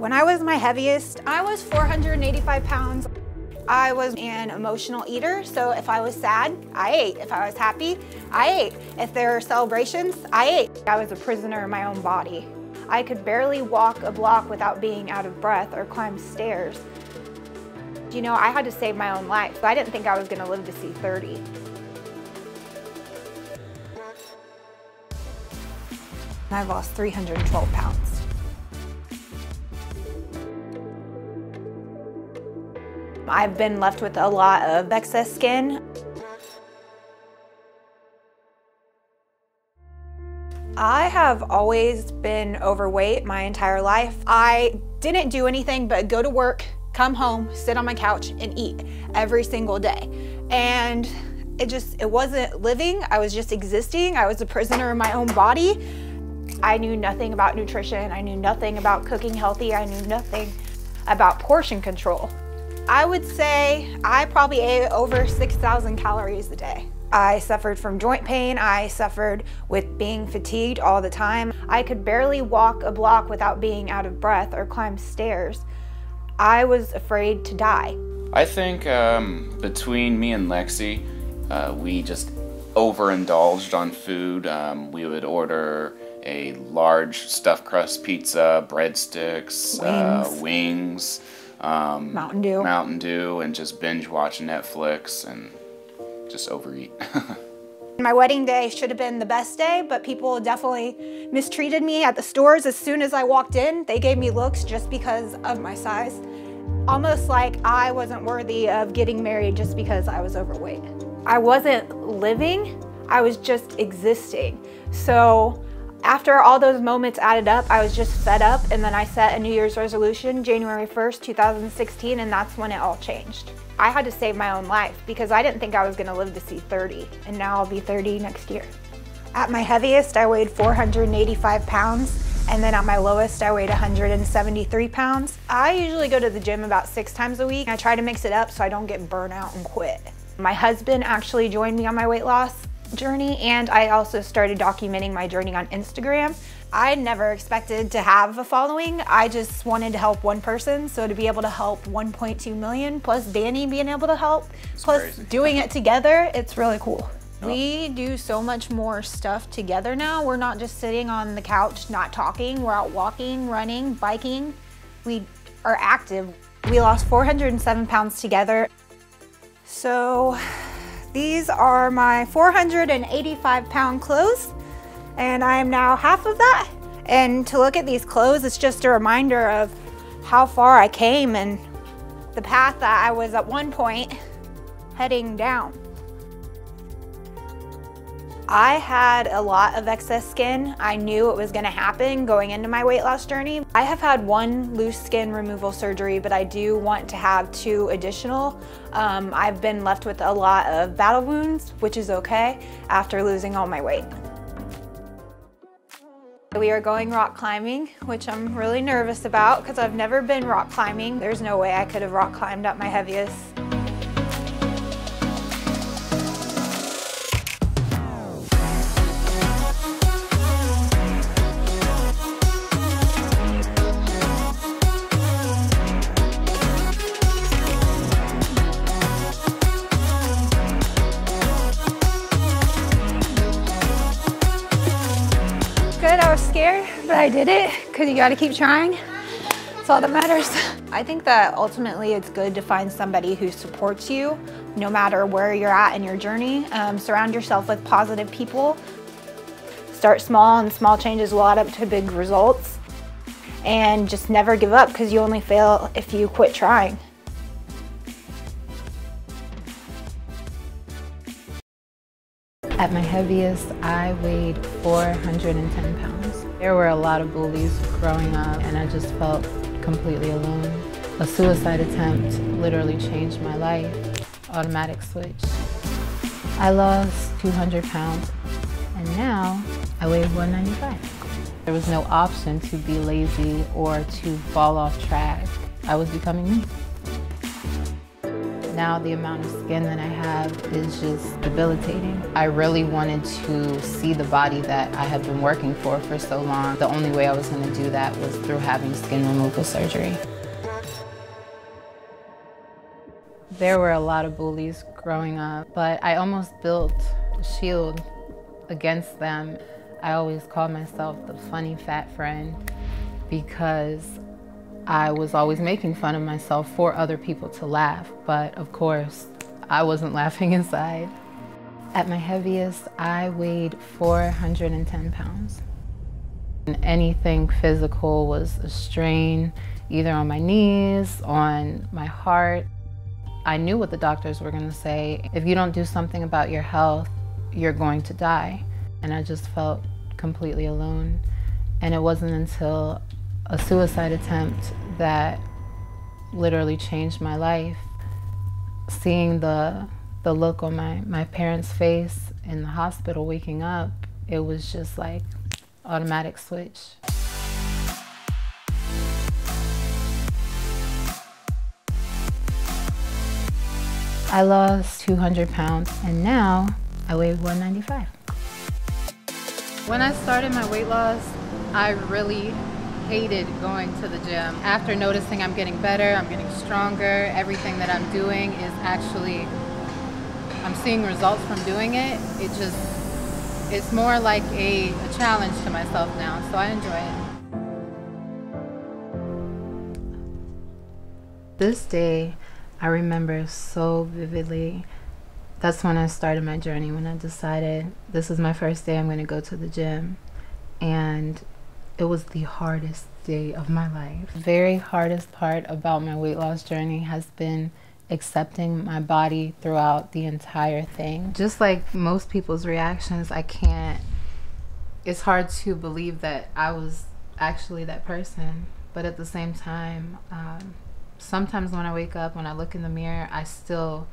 When I was my heaviest, I was 485 pounds. I was an emotional eater, so if I was sad, I ate. If I was happy, I ate. If there were celebrations, I ate. I was a prisoner in my own body. I could barely walk a block without being out of breath or climb stairs. You know, I had to save my own life. I didn't think I was gonna live to see 30. I've lost 312 pounds. I've been left with a lot of excess skin. I have always been overweight my entire life. I didn't do anything but go to work, come home, sit on my couch and eat every single day. And it just, it wasn't living. I was just existing. I was a prisoner in my own body. I knew nothing about nutrition. I knew nothing about cooking healthy. I knew nothing about portion control. I would say I probably ate over 6,000 calories a day. I suffered from joint pain. I suffered with being fatigued all the time. I could barely walk a block without being out of breath or climb stairs. I was afraid to die. I think um, between me and Lexi, uh, we just overindulged on food. Um, we would order a large stuffed crust pizza, breadsticks, wings. Uh, wings um, Mountain Dew. Mountain Dew, and just binge watch Netflix and just overeat. My wedding day should have been the best day, but people definitely mistreated me at the stores as soon as I walked in. They gave me looks just because of my size. Almost like I wasn't worthy of getting married just because I was overweight. I wasn't living, I was just existing. So after all those moments added up, I was just fed up and then I set a New Year's resolution January 1st, 2016, and that's when it all changed. I had to save my own life because I didn't think I was gonna live to see 30, and now I'll be 30 next year. At my heaviest, I weighed 485 pounds, and then at my lowest, I weighed 173 pounds. I usually go to the gym about six times a week. And I try to mix it up so I don't get burnout and quit. My husband actually joined me on my weight loss journey and I also started documenting my journey on Instagram. I never expected to have a following. I just wanted to help one person. So to be able to help 1.2 million plus Danny being able to help, it's plus crazy. doing it together, it's really cool. We do so much more stuff together now. We're not just sitting on the couch, not talking. We're out walking, running, biking. We are active. We lost 407 pounds together. So these are my 485 pound clothes and I am now half of that. And to look at these clothes, it's just a reminder of how far I came and the path that I was at one point heading down. I had a lot of excess skin. I knew it was gonna happen going into my weight loss journey. I have had one loose skin removal surgery, but I do want to have two additional. Um, I've been left with a lot of battle wounds, which is okay after losing all my weight. We are going rock climbing, which I'm really nervous about because I've never been rock climbing. There's no way I could have rock climbed up my heaviest because you got to keep trying. That's all that matters. I think that ultimately it's good to find somebody who supports you no matter where you're at in your journey. Um, surround yourself with positive people. Start small and small changes will add up to big results. And just never give up because you only fail if you quit trying. At my heaviest, I weighed 410 pounds. There were a lot of bullies growing up and I just felt completely alone. A suicide attempt literally changed my life. Automatic switch. I lost 200 pounds and now I weigh 195. There was no option to be lazy or to fall off track. I was becoming me. Now the amount of skin that I have is just debilitating. I really wanted to see the body that I had been working for for so long. The only way I was gonna do that was through having skin removal surgery. There were a lot of bullies growing up, but I almost built a shield against them. I always called myself the funny fat friend because I was always making fun of myself for other people to laugh, but of course, I wasn't laughing inside. At my heaviest, I weighed 410 pounds. And anything physical was a strain, either on my knees, on my heart. I knew what the doctors were gonna say. If you don't do something about your health, you're going to die. And I just felt completely alone. And it wasn't until a suicide attempt that literally changed my life. Seeing the, the look on my, my parents' face in the hospital waking up, it was just like automatic switch. I lost 200 pounds and now I weigh 195. When I started my weight loss, I really hated going to the gym. After noticing I'm getting better, I'm getting stronger, everything that I'm doing is actually, I'm seeing results from doing it. It just, it's more like a, a challenge to myself now, so I enjoy it. This day, I remember so vividly. That's when I started my journey, when I decided this is my first day I'm going to go to the gym. And it was the hardest day of my life. The very hardest part about my weight loss journey has been accepting my body throughout the entire thing. Just like most people's reactions, I can't, it's hard to believe that I was actually that person. But at the same time, um, sometimes when I wake up, when I look in the mirror, I still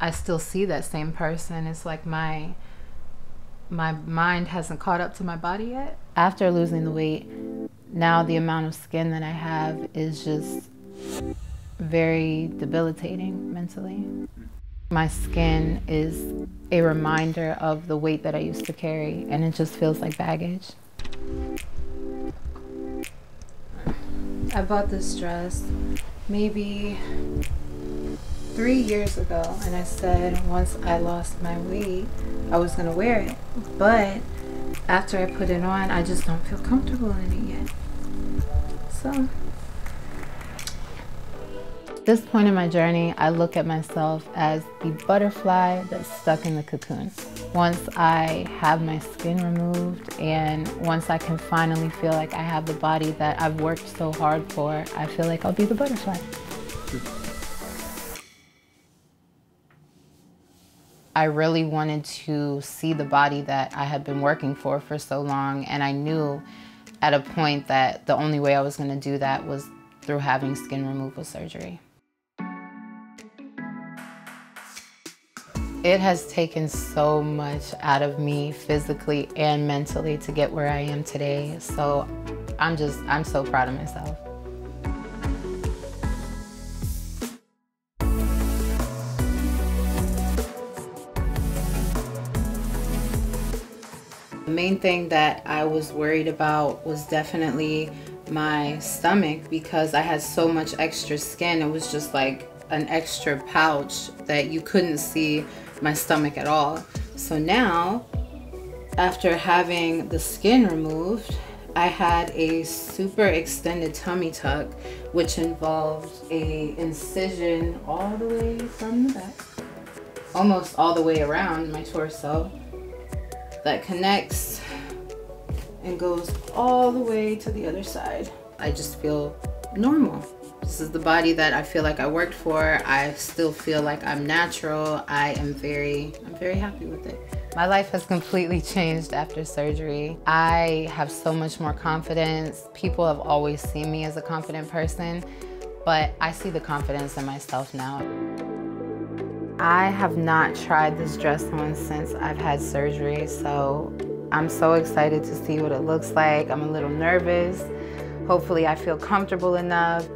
I still see that same person. It's like my my mind hasn't caught up to my body yet. After losing the weight, now the amount of skin that I have is just very debilitating mentally. My skin is a reminder of the weight that I used to carry, and it just feels like baggage. I bought this dress maybe three years ago and I said once I lost my weight I was gonna wear it. But after I put it on I just don't feel comfortable in it yet. So. This point in my journey I look at myself as the butterfly that's stuck in the cocoon. Once I have my skin removed and once I can finally feel like I have the body that I've worked so hard for, I feel like I'll be the butterfly. I really wanted to see the body that I had been working for for so long and I knew at a point that the only way I was going to do that was through having skin removal surgery. It has taken so much out of me physically and mentally to get where I am today. So I'm just, I'm so proud of myself. The main thing that I was worried about was definitely my stomach because I had so much extra skin. It was just like an extra pouch that you couldn't see my stomach at all. So now, after having the skin removed, I had a super extended tummy tuck, which involved a incision all the way from the back, almost all the way around my torso, that connects and goes all the way to the other side. I just feel normal. This is the body that I feel like I worked for. I still feel like I'm natural. I am very, I'm very happy with it. My life has completely changed after surgery. I have so much more confidence. People have always seen me as a confident person, but I see the confidence in myself now. I have not tried this dress on since I've had surgery, so I'm so excited to see what it looks like. I'm a little nervous. Hopefully I feel comfortable enough.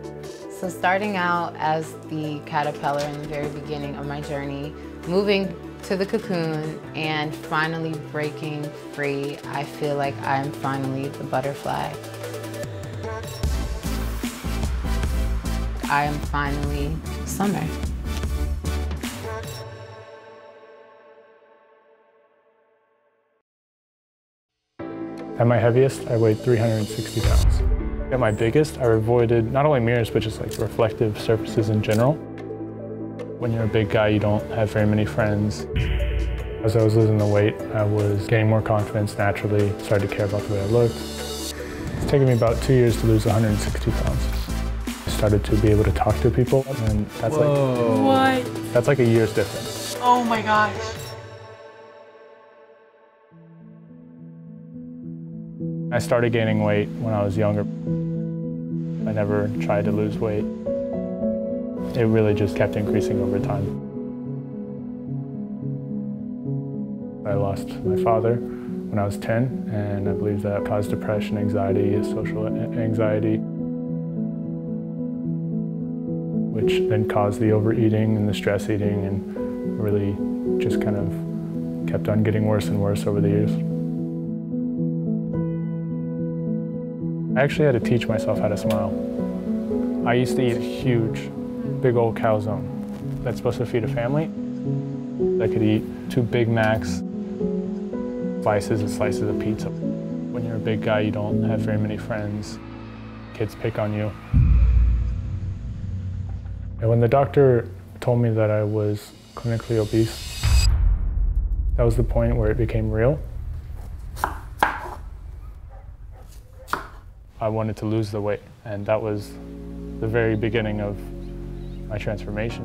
So starting out as the caterpillar in the very beginning of my journey, moving to the cocoon and finally breaking free, I feel like I'm finally the butterfly. I am finally summer. At my heaviest, I weighed 360 pounds. At my biggest, I avoided not only mirrors, but just like reflective surfaces in general. When you're a big guy, you don't have very many friends. As I was losing the weight, I was gaining more confidence naturally, started to care about the way I looked. It's taken me about two years to lose 160 pounds. I started to be able to talk to people, and that's Whoa. like What? that's like a year's difference. Oh my gosh. I started gaining weight when I was younger. I never tried to lose weight. It really just kept increasing over time. I lost my father when I was 10, and I believe that caused depression, anxiety, social anxiety, which then caused the overeating and the stress eating, and really just kind of kept on getting worse and worse over the years. I actually had to teach myself how to smile. I used to eat a huge, big old calzone that's supposed to feed a family. I could eat two Big Macs, slices and slices of pizza. When you're a big guy, you don't have very many friends. Kids pick on you. And when the doctor told me that I was clinically obese, that was the point where it became real. I wanted to lose the weight, and that was the very beginning of my transformation.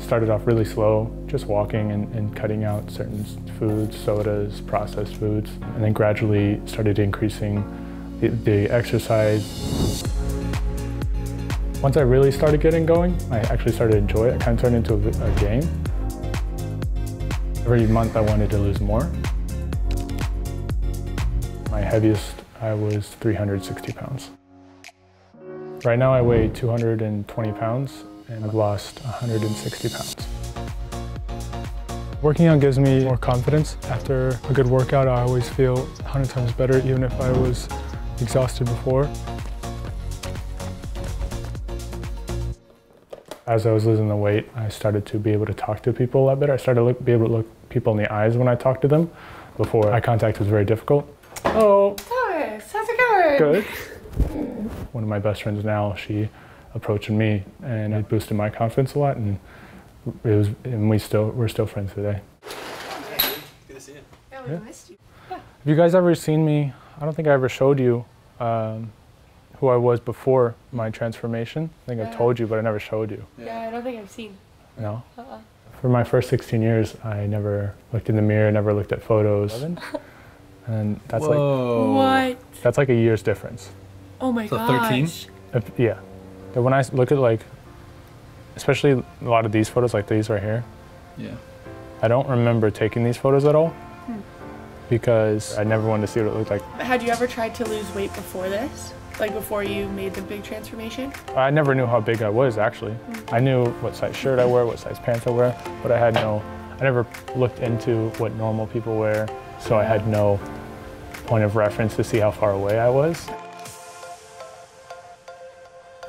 Started off really slow, just walking and, and, cutting out certain foods, sodas, processed foods, and then gradually started increasing the, the exercise. Once I really started getting going, I actually started to enjoy it. It kind of turned into a, a game. Every month I wanted to lose more. My heaviest I was 360 pounds. Right now I weigh 220 pounds and I've lost 160 pounds. Working out gives me more confidence. After a good workout, I always feel 100 times better even if I was exhausted before. As I was losing the weight, I started to be able to talk to people a lot better. I started to look, be able to look people in the eyes when I talked to them. Before, eye contact was very difficult. Oh, How's it going? good. One of my best friends now, she approached me and it boosted my confidence a lot and it was and we still we're still friends today. Good to see you. Yeah, we Yeah. missed you. Have you guys ever seen me? I don't think I ever showed you um, who I was before my transformation. I think I've told you, but I never showed you. Yeah, I don't think I've seen. No. Uh-uh. For my first 16 years, I never looked in the mirror, never looked at photos, and that's like Whoa. What? that's like a year's difference. Oh my god. So gosh. 13? If, yeah. But I look at like, especially a lot of these photos, like these right here, Yeah. I don't remember taking these photos at all hmm. because I never wanted to see what it looked like. Had you ever tried to lose weight before this? Like before you made the big transformation? I never knew how big I was actually. I knew what size shirt I wear, what size pants I wear, but I had no, I never looked into what normal people wear, so I had no point of reference to see how far away I was.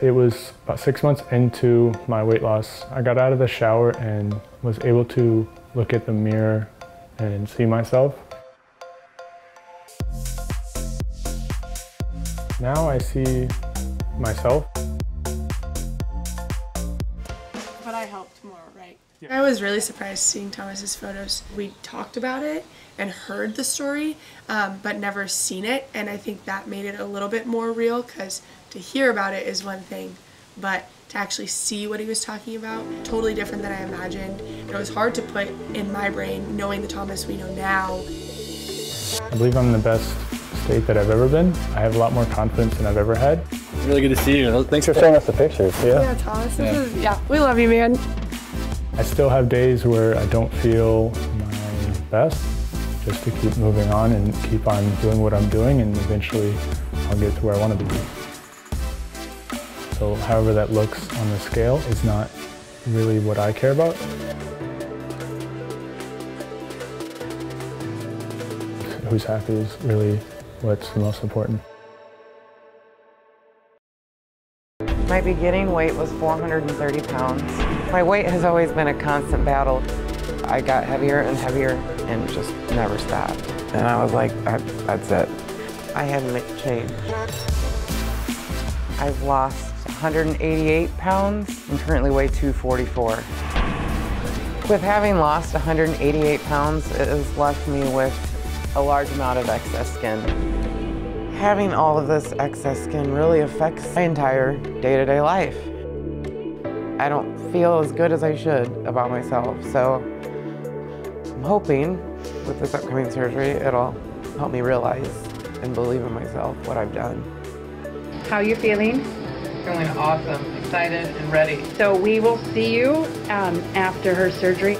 It was about six months into my weight loss. I got out of the shower and was able to look at the mirror and see myself. Now I see myself I was really surprised seeing Thomas's photos. We talked about it and heard the story, um, but never seen it, and I think that made it a little bit more real because to hear about it is one thing, but to actually see what he was talking about, totally different than I imagined. It was hard to put in my brain knowing the Thomas we know now. I believe I'm in the best state that I've ever been. I have a lot more confidence than I've ever had. Really good to see you. Thanks for showing us the pictures. Yeah. Thomas, Yeah. is, yeah, we love you, man. I still have days where I don't feel my best, just to keep moving on and keep on doing what I'm doing, and eventually I'll get to where I want to be. So however that looks on the scale is not really what I care about. Who's happy is really what's the most important. My beginning weight was 430 pounds. My weight has always been a constant battle. I got heavier and heavier and just never stopped. And I was like, that's it. I haven't make a change. I've lost 188 pounds and currently weigh 244. With having lost 188 pounds, it has left me with a large amount of excess skin. Having all of this excess skin really affects my entire day-to-day -day life. I don't feel as good as I should about myself, so I'm hoping with this upcoming surgery, it'll help me realize and believe in myself what I've done. How are you feeling? Feeling awesome, excited, and ready. So we will see you um, after her surgery.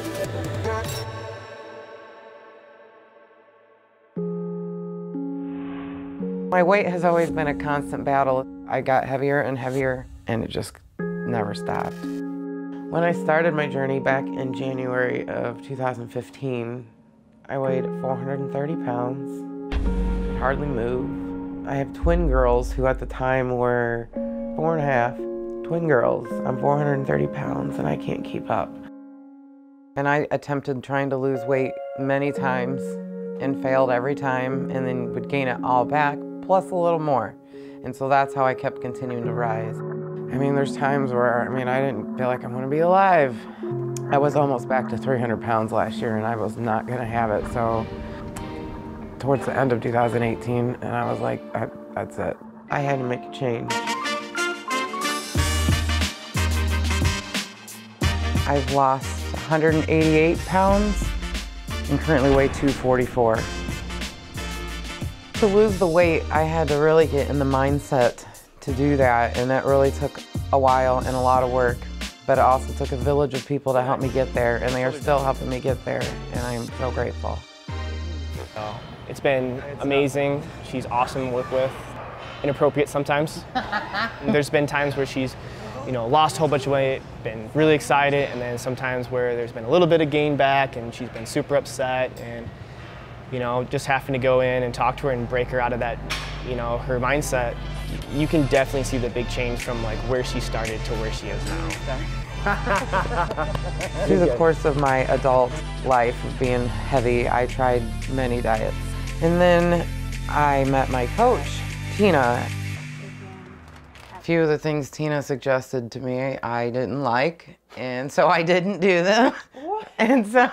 My weight has always been a constant battle. I got heavier and heavier and it just never stopped. When I started my journey back in January of 2015, I weighed 430 pounds, could hardly move. I have twin girls who at the time were four and a half, twin girls. I'm 430 pounds and I can't keep up. And I attempted trying to lose weight many times and failed every time and then would gain it all back plus a little more. And so that's how I kept continuing to rise. I mean, there's times where, I mean, I didn't feel like I'm gonna be alive. I was almost back to 300 pounds last year and I was not gonna have it. So towards the end of 2018, and I was like, that's it. I had to make a change. I've lost 188 pounds and currently weigh 244 to lose the weight, I had to really get in the mindset to do that, and that really took a while and a lot of work. But it also took a village of people to help me get there, and they are still helping me get there, and I am so grateful. It's been amazing. She's awesome to work with. Inappropriate sometimes. there's been times where she's, you know, lost a whole bunch of weight, been really excited, and then sometimes where there's been a little bit of gain back, and she's been super upset, and you know, just having to go in and talk to her and break her out of that, you know, her mindset, you can definitely see the big change from like where she started to where she is now. Through the course of my adult life of being heavy, I tried many diets. And then I met my coach, Tina. A few of the things Tina suggested to me I didn't like, and so I didn't do them. and so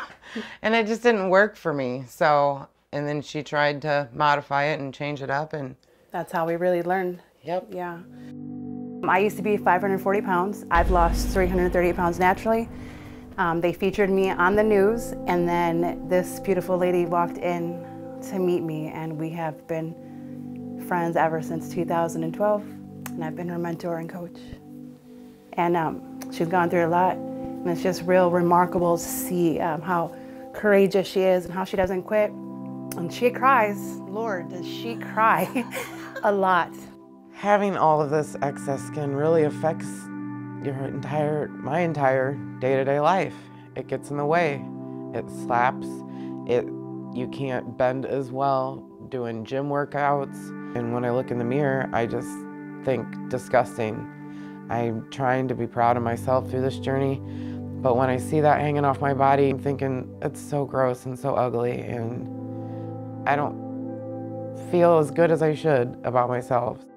and it just didn't work for me. So, and then she tried to modify it and change it up and. That's how we really learned. Yep. Yeah. I used to be 540 pounds. I've lost 338 pounds naturally. Um, they featured me on the news and then this beautiful lady walked in to meet me and we have been friends ever since 2012 and I've been her mentor and coach. And um, she's gone through a lot and it's just real remarkable to see um, how courageous she is and how she doesn't quit. And she cries, Lord, does she cry a lot. Having all of this excess skin really affects your entire, my entire day-to-day -day life. It gets in the way, it slaps, it, you can't bend as well doing gym workouts. And when I look in the mirror, I just think disgusting. I'm trying to be proud of myself through this journey, but when I see that hanging off my body, I'm thinking it's so gross and so ugly and I don't feel as good as I should about myself.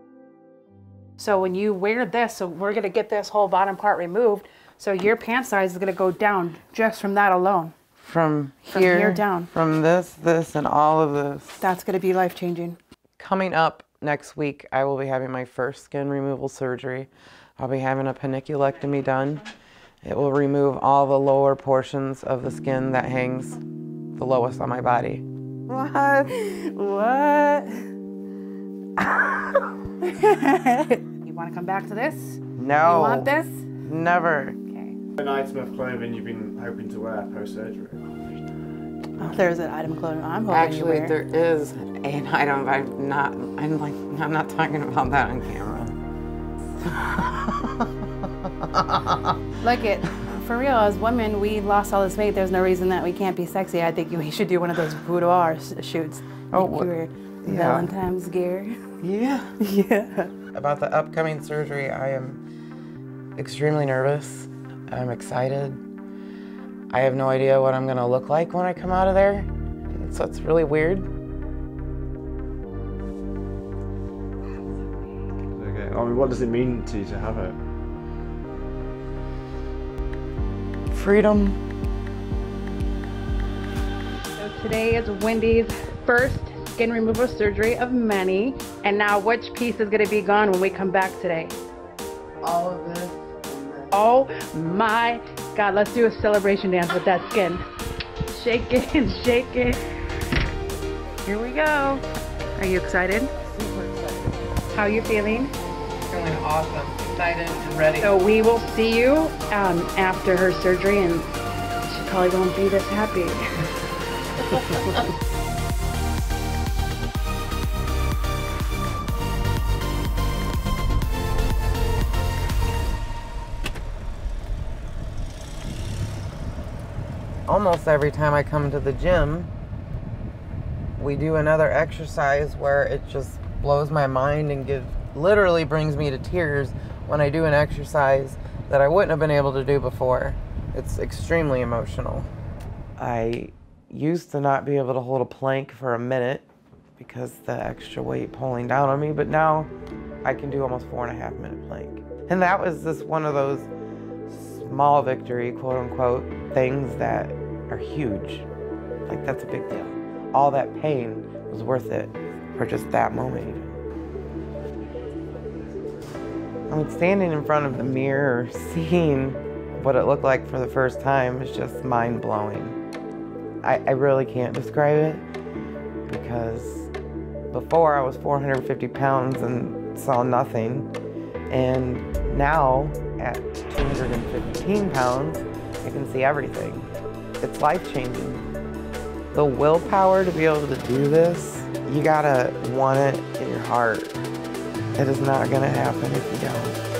So when you wear this, so we're gonna get this whole bottom part removed, so your pant size is gonna go down just from that alone. From, from here, here down. From this, this, and all of this. That's gonna be life changing. Coming up next week, I will be having my first skin removal surgery. I'll be having a panniculectomy done. It will remove all the lower portions of the skin that hangs the lowest on my body. What? What? you want to come back to this? No. You want this? Never. Okay. An item of clothing you've been hoping to wear post-surgery? Oh, there's an item of clothing I'm hoping Actually, you wear. there is an item. I'm not. I'm like. I'm not talking about that on camera. Look it, for real, as women, we lost all this weight. There's no reason that we can't be sexy. I think we should do one of those boudoir shoots. Oh, Like your yeah. Valentine's gear. Yeah. Yeah. About the upcoming surgery, I am extremely nervous. I'm excited. I have no idea what I'm gonna look like when I come out of there. So it's really weird. Okay. I mean, what does it mean to you to have it? Freedom. So today is Wendy's first skin removal surgery of many. And now which piece is gonna be gone when we come back today? All of this. Oh my God, let's do a celebration dance with that skin. Shake it and shake it. Here we go. Are you excited? Super excited. How are you feeling? Feeling awesome, excited, and ready. So we will see you um, after her surgery and she probably won't be this happy. almost every time I come to the gym, we do another exercise where it just blows my mind and literally brings me to tears when I do an exercise that I wouldn't have been able to do before. It's extremely emotional. I used to not be able to hold a plank for a minute because the extra weight pulling down on me, but now I can do almost four and a half minute plank. And that was just one of those small victory, quote unquote, things that are huge. Like that's a big deal. All that pain was worth it for just that moment. Even. I mean, standing in front of the mirror, seeing what it looked like for the first time is just mind blowing. I, I really can't describe it because before I was 450 pounds and saw nothing, and now at 215 pounds, I can see everything. It's life changing. The willpower to be able to do this, you gotta want it in your heart. It is not gonna happen if you don't.